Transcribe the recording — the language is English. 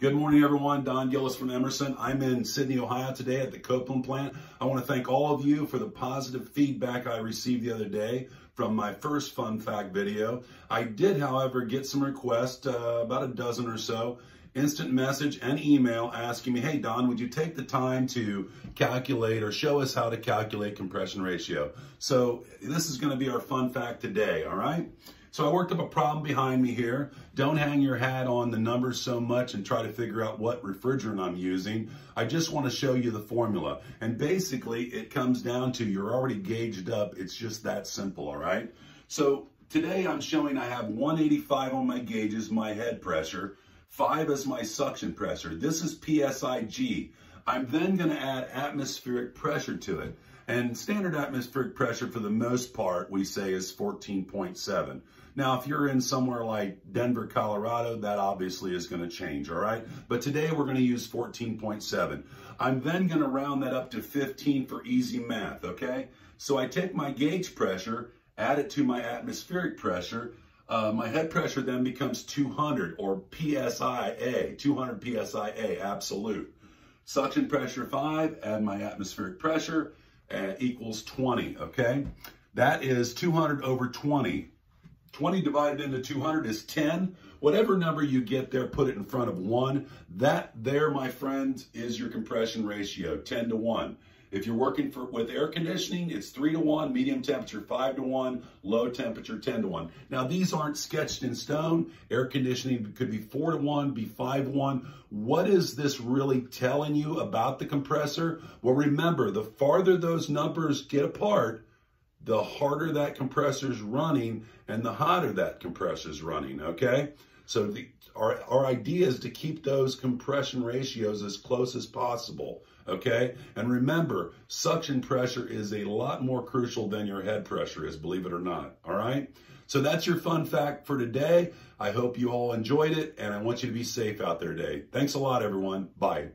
Good morning, everyone. Don Gillis from Emerson. I'm in Sidney, Ohio today at the Copeland plant. I want to thank all of you for the positive feedback I received the other day from my first fun fact video. I did, however, get some requests, uh, about a dozen or so, instant message and email asking me, hey, Don, would you take the time to calculate or show us how to calculate compression ratio? So this is going to be our fun fact today, all right? So I worked up a problem behind me here. Don't hang your hat on the numbers so much and try to figure out what refrigerant I'm using. I just want to show you the formula. And basically it comes down to you're already gauged up. It's just that simple, all right? So today I'm showing I have 185 on my gauges, my head pressure. Five is my suction pressure. This is PSIG. I'm then going to add atmospheric pressure to it. And standard atmospheric pressure for the most part, we say is 14.7. Now, if you're in somewhere like Denver, Colorado, that obviously is going to change, all right? But today we're going to use 14.7. I'm then going to round that up to 15 for easy math, okay? So I take my gauge pressure, add it to my atmospheric pressure, uh, my head pressure then becomes 200 or PSIA, 200 PSIA absolute. Suction pressure 5, add my atmospheric pressure, equals 20, okay? That is 200 over 20. 20 divided into 200 is 10. Whatever number you get there, put it in front of 1. That there, my friend, is your compression ratio, 10 to 1. If you're working for with air conditioning, it's 3 to 1, medium temperature 5 to 1, low temperature 10 to 1. Now, these aren't sketched in stone. Air conditioning could be 4 to 1, be 5 to 1. What is this really telling you about the compressor? Well, remember, the farther those numbers get apart, the harder that compressor is running and the hotter that compressor is running, okay? So the, our, our idea is to keep those compression ratios as close as possible, okay? And remember, suction pressure is a lot more crucial than your head pressure is, believe it or not, all right? So that's your fun fact for today. I hope you all enjoyed it, and I want you to be safe out there today. Thanks a lot, everyone. Bye.